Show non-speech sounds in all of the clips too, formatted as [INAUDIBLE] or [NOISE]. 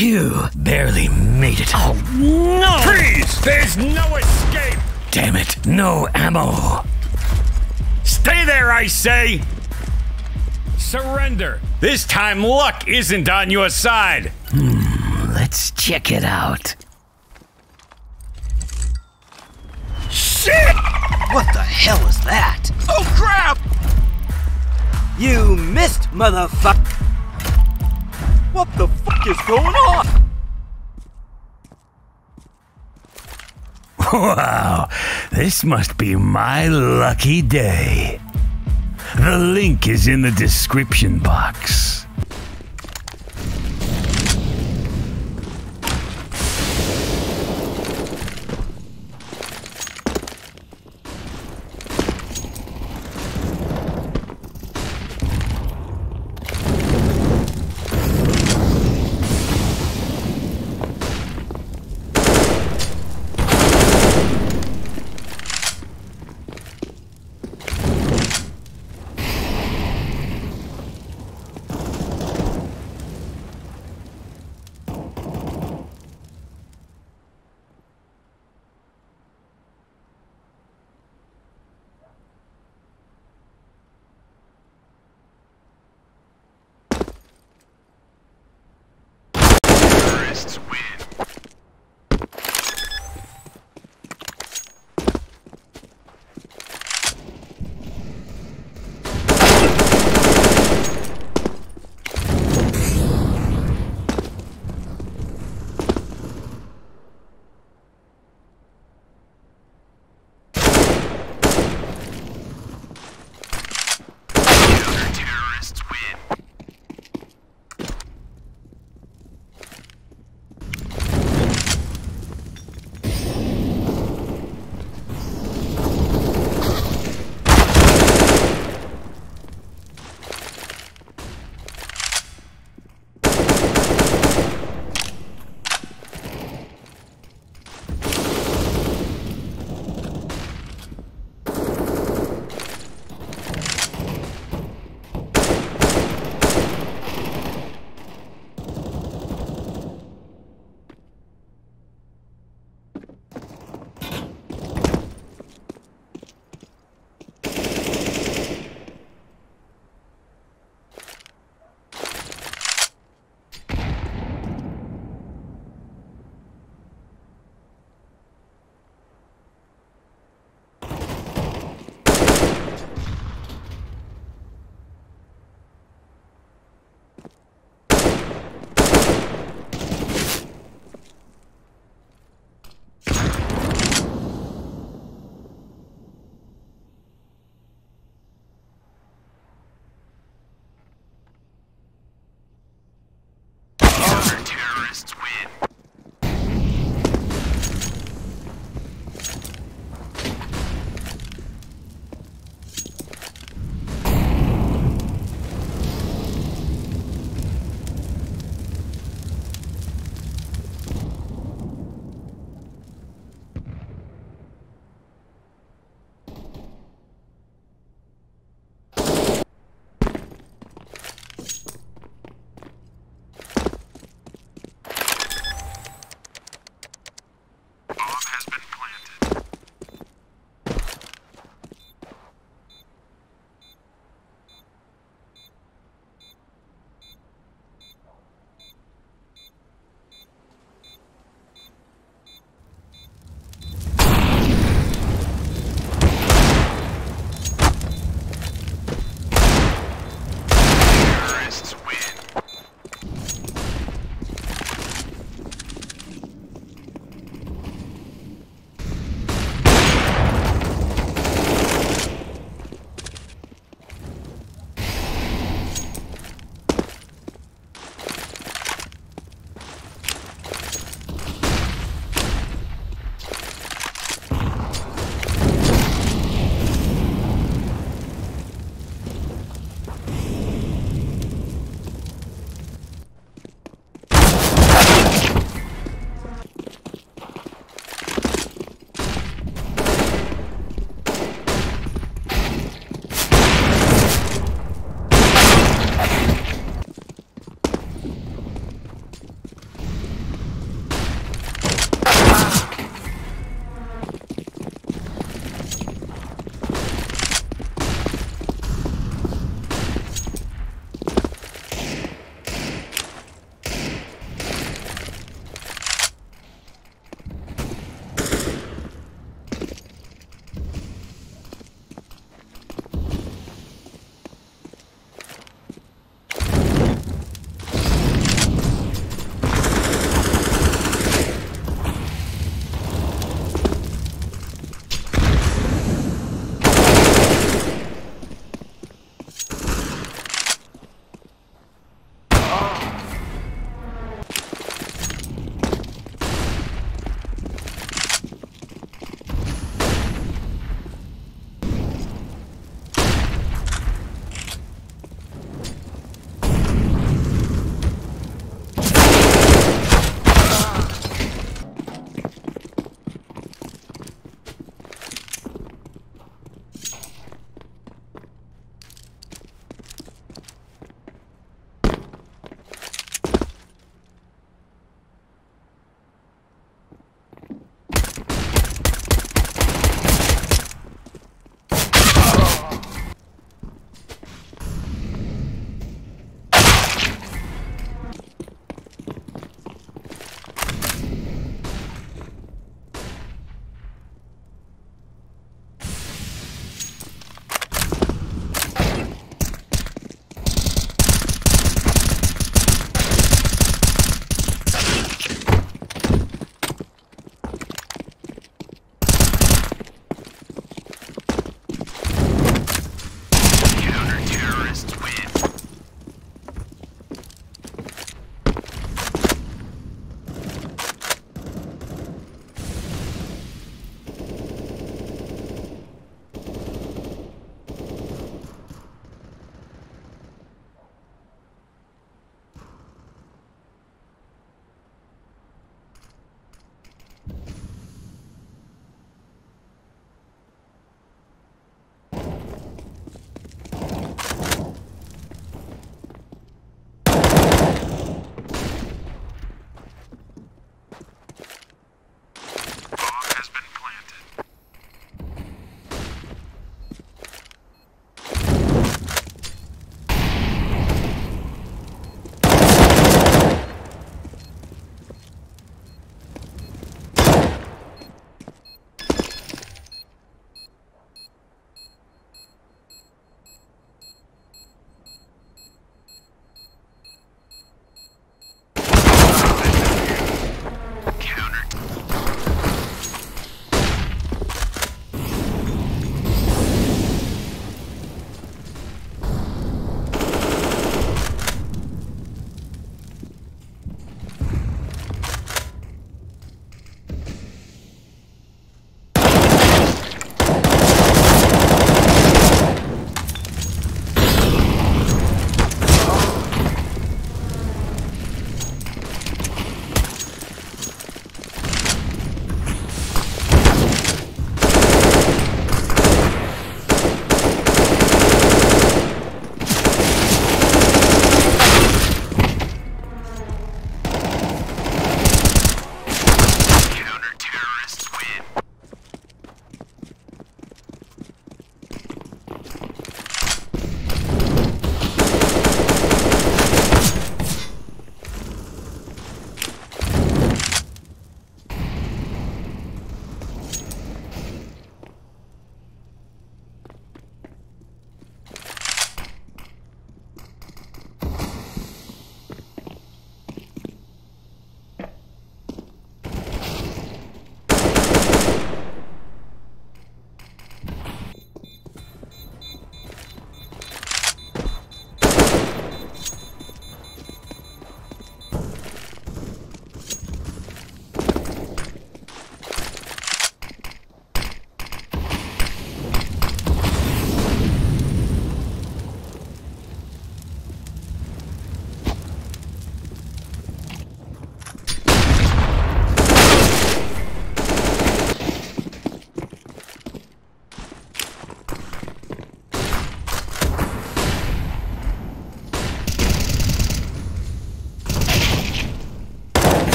Phew, barely made it. Oh, no! Freeze! There's no escape! Damn it, no ammo. Stay there, I say! Surrender! This time luck isn't on your side! Hmm, let's check it out. Shit! What the hell is that? Oh crap! You missed, motherfucker! What the fuck is going on? [LAUGHS] Wow, this must be my lucky day. The link is in the description box.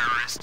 terrorist.